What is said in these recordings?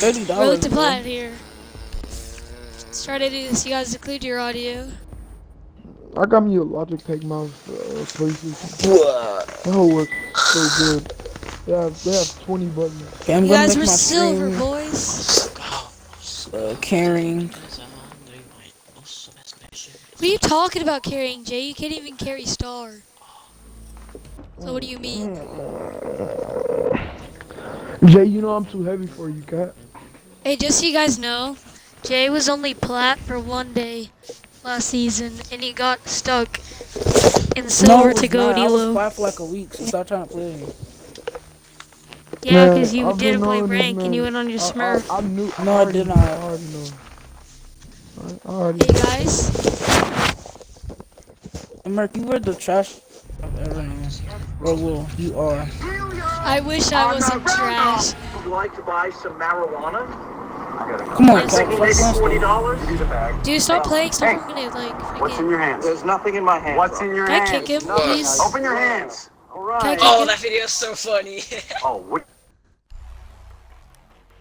Thirty Road dollars. to plat here. Let's try to do this. You guys include your audio. I got me a Logitech mouse, uh, places. That whole works so good. They have, they have 20 buttons. Okay, I'm You gonna guys make were my silver, stream boys. uh, carrying. What are you talking about carrying, Jay? You can't even carry Star. So what do you mean? Jay, you know I'm too heavy for you, cat. Hey, just so you guys know, Jay was only plat for one day last season, and he got stuck in silver it to was go not. I was Delo. plat for like a week, so stop trying to play me. Yeah, Man, because you I've didn't been play rank and you went on your I- I- Smurf. I, knew. No, I already did not. I already know. I, I already Hey guys, And Merc, you were the trash I've ever known. Or will you are? I wish I wasn't trash. Would you like to buy some marijuana? Come on, Yes. Cat. Maybe Fuck Winston. forty dollars. Give me the bag. Dude, stop playing. Stop I'm gonna like What's in your hands? There's nothing in my hands. What's in your Can I hands? kick him, Nothing. please? Open your hands. All Can I right. kick Oh, him? that is so funny. Oh, what?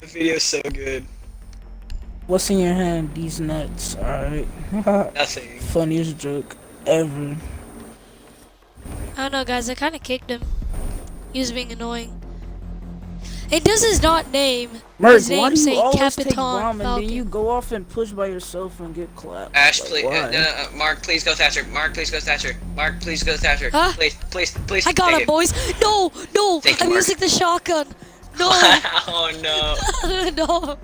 the video is so good. What's in your hand? These nuts. Alright. Nothing. Funniest joke ever. I don't know, guys. I kind of kicked him. He was being annoying. It does his not name. Merc, His why name do you say always Capitan take bomb and then you go off and push by yourself and get clapped? Ash, Like, please. why? Uh, uh, uh, Mark, please go Thatcher. Mark, please go Thatcher. Mark, please go Thatcher. Huh? Please, please, please. I got take him, it. boys. No, no. Thank I'm Mark. using the shotgun. No, oh no. no.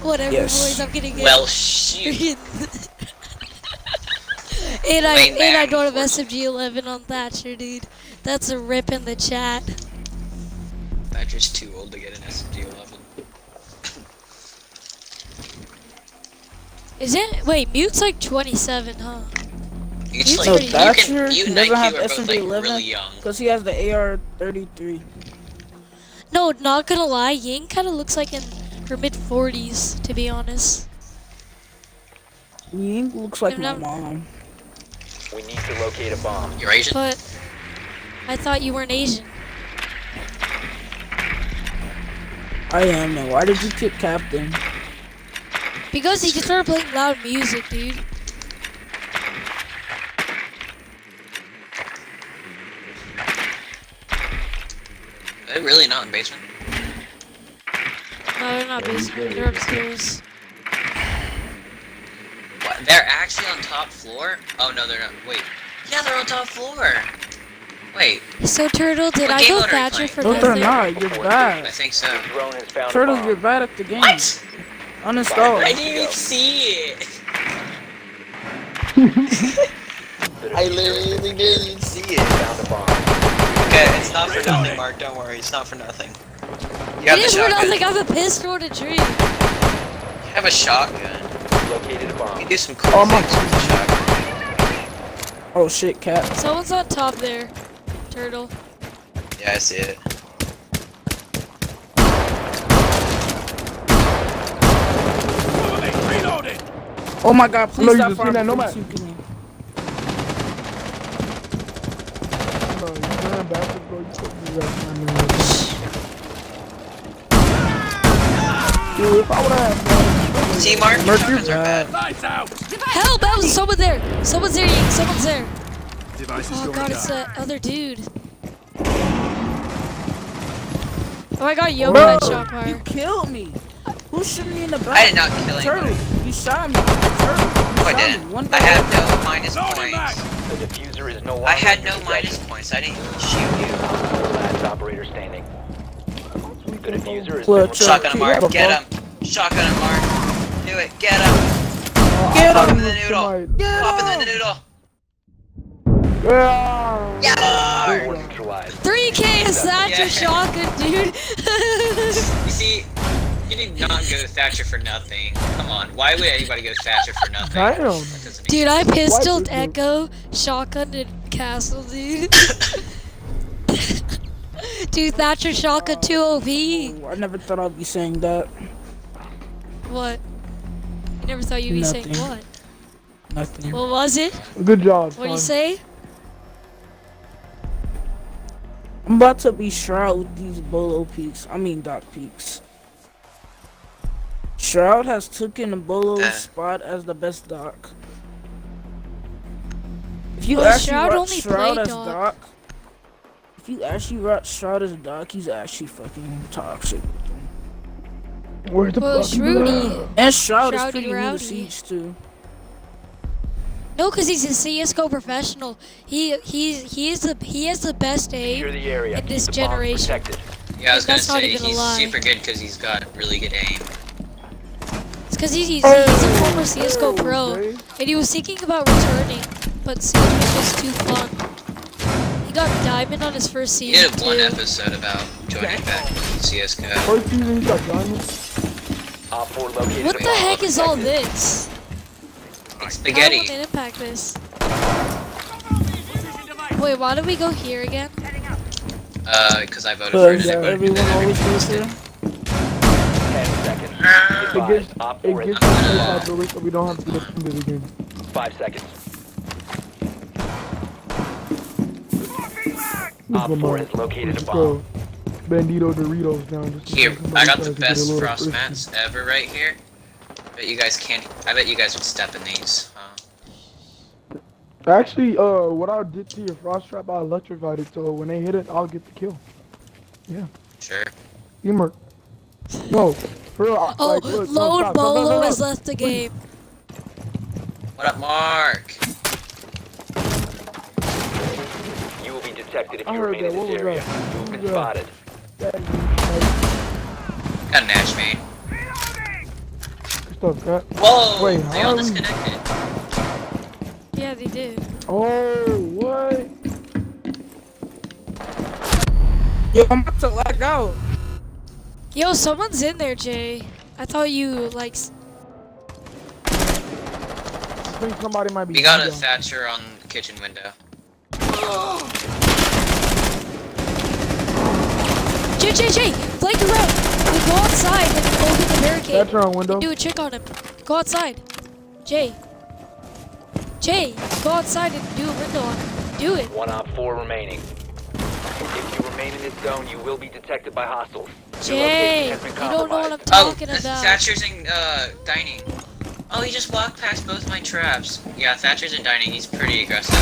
Whatever, Yes. boys. I'm getting it. Well, shoot. and I Wayne and I Madden, don't have unfortunately. SMG 11 on Thatcher, dude. That's a rip in the chat. Thatcher's too old to get an SMG 11. Is it? Wait, mute's like 27, huh? You He's just, So like, pretty you Thatcher can, you and doesn't IQ have are both SMG like 11 really because he has the AR-33. No, not gonna lie, Ying kind of looks like in her mid 40s, to be honest. Ying looks like I'm my not- mom. We need to locate a bomb. You're Asian. But I thought you weren't Asian. I am now. Why did you kick Captain? Because he just started playing loud music, dude. Are they really not in basement? No, they're not basement. They're upstairs. What? They're actually on top floor? Oh no, they're not. Wait. Yeah, they're on top floor. Wait, So, Turtle, did What I go mode are you Thatcher for No, they're nothing? not. You're I bad. think so. Drone has found Turtle, a you're bad at the game. What? I didn't even see it. I literally didn't even see it. found a bomb. Okay, it's not for nothing, Mark. Don't worry, it's not for nothing. You have the is for shotgun. nothing. I have a pistol and a tree. You have a shotgun. Located a You bomb. can do some cool Oh, things with the shotgun. Oh shit, Cap. Someone's on top there. Turtle. Yeah, I see it. Oh my god, please No, stop just firing seen that before nomad. you kill me. No, you ran backwards, bro. You couldn't do that, man. Dude, if I would have See, Mark, your Mark, shotguns you're bad. Help! That was someone there. Someone's there. Ying. Someone's there. Device is Oh going god, down. it's that other dude. Oh, I got Yo that shot You killed me. Who shot me in the back? I did not kill Turtle, anyone. you shot me. Turtle, you No, I shot me. didn't. One I guy- had no minus points. The diffuser is no longer I had no minus points. I didn't shoot you. Last operator standing. The diffuser is Clutch up. Shotgun him, What Mark. the Get fuck? him. Shotgun him, Mark. Do it. Get him. Get Pop him. him in the noodle. Get Pop him in him. the noodle. Yeah. Yeah. 3K is that your Yeah. shotgun, dude? You see, you did not go to Thatcher for nothing. Come on. Why would anybody go to Thatcher for nothing? Damn. That doesn't make dude, I pistoled Echo, shotgun, and Castle, dude. dude, Thatcher shotgun 2 OP. Oh, I never thought I'd be saying that. What? You never thought you'd be saying what? Nothing. What was it? Good job. What do you say? I'm about to be shroud with these bolo peaks. I mean dot peaks. Shroud has taken Bolo's Uh. spot as the best doc. If you Well, actually Shroud only Shroud as Doc. doc, if you actually rock Shroud as doc, he's actually fucking toxic. Where the Well, fuck you at? Shroody. And Shroud is Shroudy pretty new Rowdy. to Siege too. No, cause he's a CS:GO professional. He he's he is the he has the best Secure aim. the area. in this the generation. Yeah, I was gonna That's not say even a he's lie. super good because he's got really good aim. It's cause he's he's, he's a former CS:GO Oh, pro, Jay. and he was thinking about returning, but Siege was just too fun. He got diamond on his first He season did one too. episode about joining back CS:GO. First season, he got diamonds. Op 4 located What the heck is all this? It's I don't spaghetti. want to impact this. Wait, why did we go here again? Uh, because I voted for it. Cause and I voted everyone always goes it. there. 10 seconds. It Advised, gets, Op it 4 us located a out bomb. the way so we don't have to get up into the game. 5 seconds. Let's Op 4 has located a bomb. Bandito Doritos down. Just Here, I got the tries to get a best frost mats ever right here. I bet you guys can't. I bet you guys would step in these. Huh? Actually, uh, what I did to your frost trap, I electrified it, so when they hit it, I'll get the kill. Yeah. Sure. Humor. No, for real. Oh, like, look, no, Lone stop, stop, Bolo stop, has left the game. What up, Mark? You will be detected if I you heard remain in that. What this was area. You have been Yeah. spotted. Got an Ash main. Nice stuff, cat. Whoa! Wait, they how all um, disconnected. Yeah, they did. Oh, what? Yo, I'm about to lag out. Yo, someone's in there, Jay. I thought you like. s- I think somebody might be. We got a. Thatcher on the kitchen window. Jay, Jay, Jay, flank around. We go outside and open the barricade. That's on window. do a check on him. Go outside. Jay. Jay, go outside and do a window on him. Do it. One Op 4 remaining. If you remain in this zone, you will be detected by hostiles. Jay, location has been you don't know what I'm compromised. Oh, talking Th- about. Thatcher's in uh, dining. Oh, he just walked past both my traps. Yeah, Thatcher's in dining. He's pretty aggressive.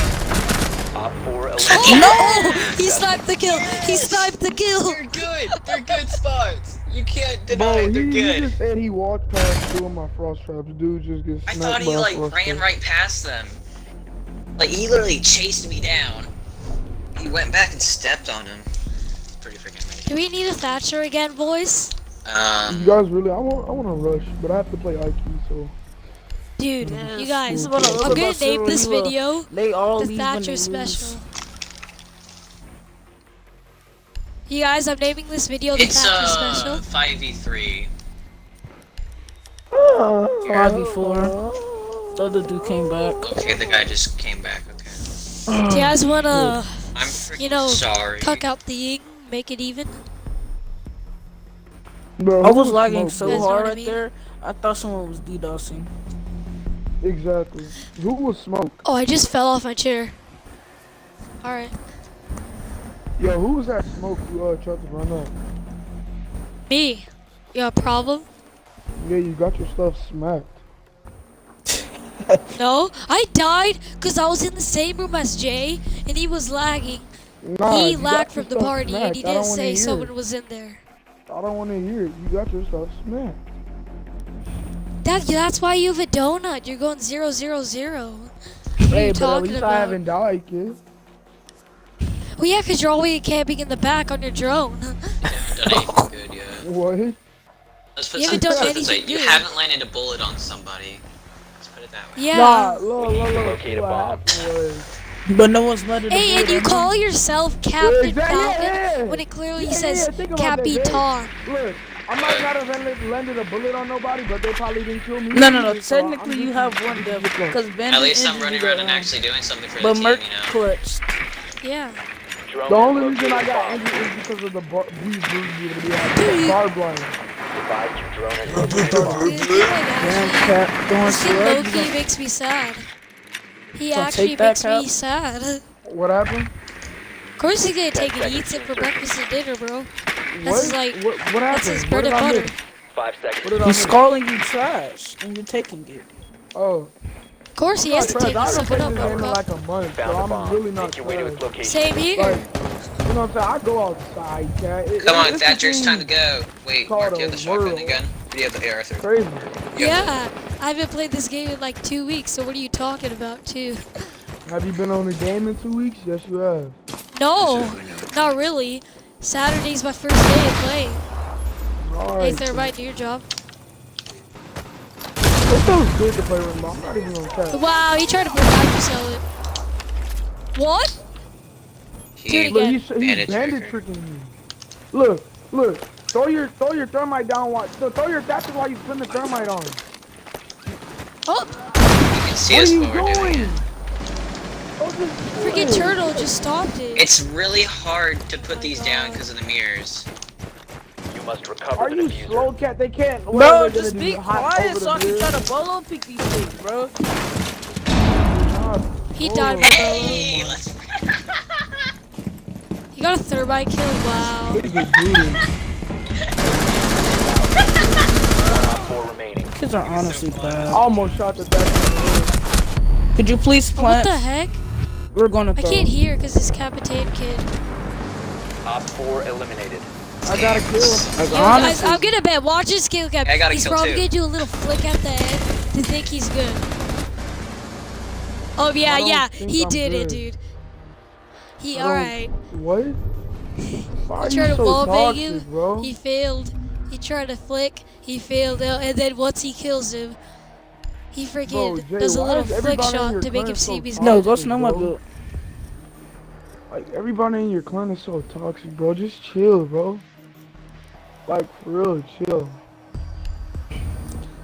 Op 4 Oh, eliminated. no! He sniped the kill. He sniped the kill. They're good. They're good spots. You can't deny Bro, it. They're he, he good. just said he walked past two of my frost traps. Dude just gets I thought he like ran trap. right past them. Like he literally chased me down. He went back and stepped on him. Pretty freaking amazing. Do we need a Thatcher again, boys? Um. You guys really, I want, I want to rush, but I have to play IQ, so. Dude, Yes, you guys, I'm what I love gonna name this video They all the leave when they Thatcher lose. special. You guys, I'm naming this video the it's Thatcher uh special. five v three. Oh, Five before. The other dude came back. Okay, the guy just came back. Okay, Do you guys wanna I'm freaking You know, sorry. cuck out the ying, make it even? Bro, I was lagging smoke, so You guys know hard what I right mean? there. I thought someone was DDoSing. Exactly. Who was smoke? Oh, I just fell off my chair. Alright. Yo, who was that smoke you uh, tried to run up? Me. You got a problem? Yeah, you got your stuff smacked. No, I died because I was in the same room as Jay and he was lagging. Nah, he lagged from the party and he didn't say someone it. was in there. I don't want to hear it. You got your stuff smacked. That, that's why you have a donut. You're going zero zero zero. What are Hey, you but at talking least I haven't died, kid. Well, yeah, because you're always camping in the back on your drone. Done anything good yet? What? Let's put You haven't done let's put it this way, anything You haven't landed a bullet on somebody. Let's put it that way. yeah. Nah, look, look, look. Locate a bomb. But no one's letting Hey, and you bullet call yourself Captain exactly, Falcon yeah. when it clearly Yeah, yeah, says think about that, Capitan. Look, I might not have landed, landed a bullet on nobody, but they probably didn't kill me. No, no, no. So I'm Technically, you have one death because Ben. At least I'm running around and actually doing something for the team, Merc you know. clutched. Yeah. Drone The only reason I got bomb. injured is because of the bar- these dudes Dude. yeah, barbed wire. Advised drone has located a bomb. This kid, like, Damn, cat. Going this kid slow. You gonna- makes me sad. He Gonna actually take that, makes me sad. What happened? Of course he's gonna take and seconds eat it for breakfast and dinner, bro. what? is like- what, what happened? That's his What bread did and butter. five seconds. did I He's calling you trash, and you're taking it. Oh, Of course he has to take I it. haven't Suck it played up, this game in Buttercup. like a month, so Found a I'm really not Make your way to its location. Same here. Like, you know what I'm saying? I go outside, cat. It- Come it- on, it's Thatcher, it's time to go. Wait, Mark, you have a the shotgun world. again? Do you have the AR-13? Crazy. Yeah, I haven't played this game in like two weeks. So what are you talking about, too? Have you been on the game in two weeks? Yes, you have. No, not really. Saturday's my first day of playing. Hey, Alright. Thermite, do your job. It feels good to play Rainbow. I'm not even gonna cap. Wow, he tried to back sell it. What? He Do it Look, again. he's, he's bandage bandit trigger. tricking you. Look, look. Throw your throw your thermite down. While, so throw your that's while you spin the thermite on. Oh, You can see what us are you doing doing? Oh, just freaking turtle just stopped it. It's really hard to put oh these down because of the mirrors. You must recover Are the you diffuser. slow, cat? They can't. what Bro, are just be quiet over so the I can bridge? try to bolo pick these things, bro. he Oh. died for Hey, Bolo. He got a third thermite kill. Wow. Look at Judy. Op four remaining. Kids are honestly bad. almost shot the back. Could you please plant? What the heck? We're gonna I can't hear because this capitated kid. Op four eliminated. I got a kill. Like, Yo, guys, I'm gonna bet. Watch this kill cap. I got a He's kill probably too. gonna do a little flick at the head to think he's good. Oh yeah, yeah, he I'm did it, dude. He alright. What? Why He tried to so wall bang him. bro? He failed. He tried to flick. He failed. And then once he kills him, he freaking Bro, Jay, does a little flick shot to make clan him so seem he's toxic? no, good. go snow my bro. build. Like everybody in your clan is so toxic, bro. Just chill, bro. Like real, chill.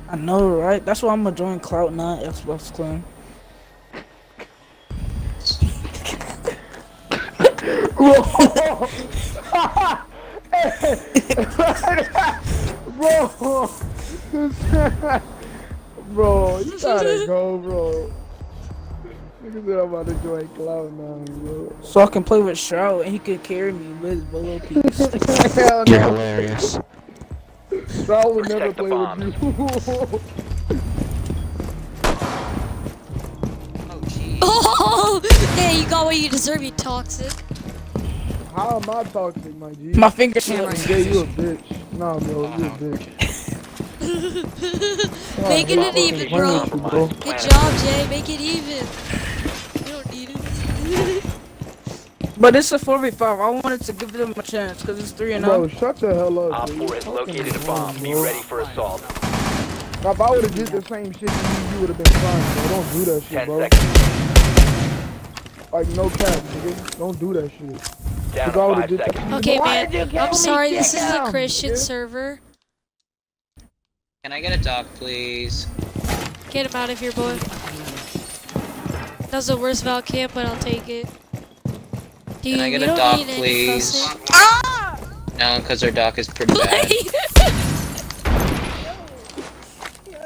I know, right? That's why I'm gonna join Cloud9 Xbox Clan. bro, bro, you gotta go, bro. Nigga said I'm about to join Cloud9, bro. So I can play with Shroud and he can carry me with his bolo piece. Hell You're no, hilarious. Cloud would never Protect the play bomb. with you. Oh, jeez. Oh, hey, you got what you deserve, you toxic. How am I toxic, my G? My fingers Yeah, slipping. you a bitch. Nah, bro, you a bitch. Making it even, bro. bro. Good job, Jay. Make it even. But it's a 4v5. I wanted to give them a chance because it's 3 and Bro, 0. shut the hell up. Op bro. four You has located a bomb. Be ready for assault. Now, if I would have did the same shit to you, you would have been fine, bro. Don't do that shit, Ten bro. seconds. Like, no cap, nigga. Don't do that shit. Down to five seconds. Okay, Why man. I'm sorry. This is a Christian nigga. server. Can I get a doc, please? Get him out of here, boy. That's the worst Val camp, but I'll take it. Dude, Can I get a don't doc, please? fussing. No, because our doc is pretty bad. I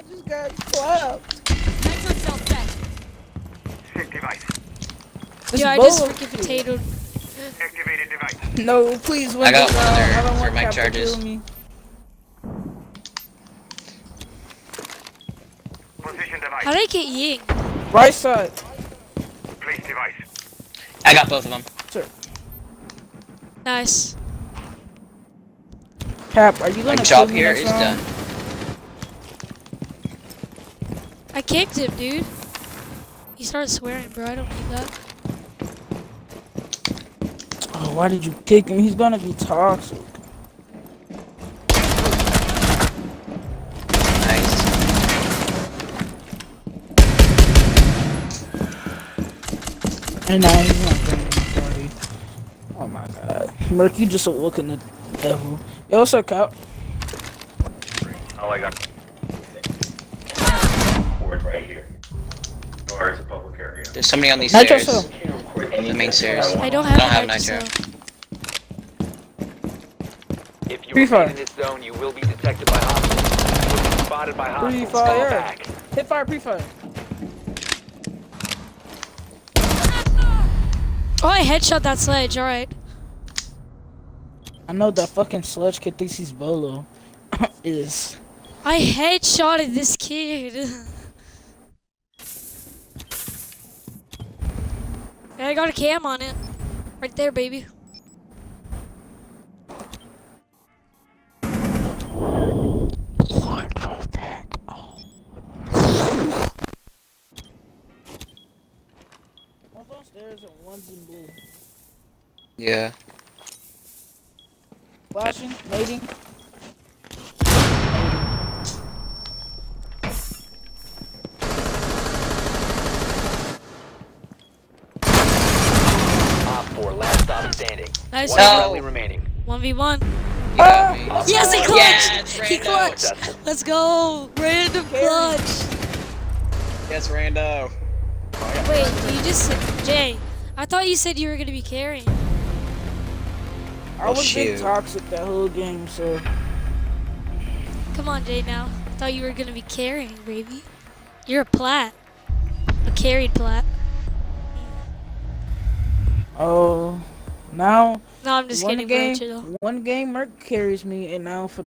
just got clapped. Check device. Yeah, I just bolo- freaking potatoed. Activated device. No, please, I got one uh, there I don't for want my charges. me. Position device. How did I get Ying? Right side. Place device. I got both of them. Nice. Cap, are you gonna My job me here next is round? done. I kicked him, dude. He started swearing, bro. I don't need that. Oh, why did you kick him? He's gonna be toxic. And now he's not going to party. Oh my god. Merc, you just awoken the devil. Yo, what's up, Cap? Oh, I got. Board right here. Or it's a public area. There's somebody on these Nitro stairs. Cell. The main stairs. I don't have, don't have nitro. nitro. If you Free fire. in this zone, you will be detected by hostiles. You will be spotted by Free hostiles. Fall fire. back. Hit fire, pre-fire. Oh, I headshot that sledge. All right. I know that fucking sledge kid thinks he's Bolo. is. I headshotted this kid. Yeah, I got a cam on it. Right there, baby. One's downstairs and one's in blue. Yeah. Flashing, nading. Op 4, last stop standing. Nice. One No. friendly remaining. 1v1. You. Ah! Yes, he clutched! it's he clutched! Let's go! Random clutch! Yes, Rando. Wait, you just Jay, I thought you said you were gonna be carrying. I was big shoot. toxic that whole game, so Come on, Jay, now. I thought you were gonna be carrying, baby. You're a plat. A carried plat. oh now No, I'm just one kidding, game one game Merc carries me and now for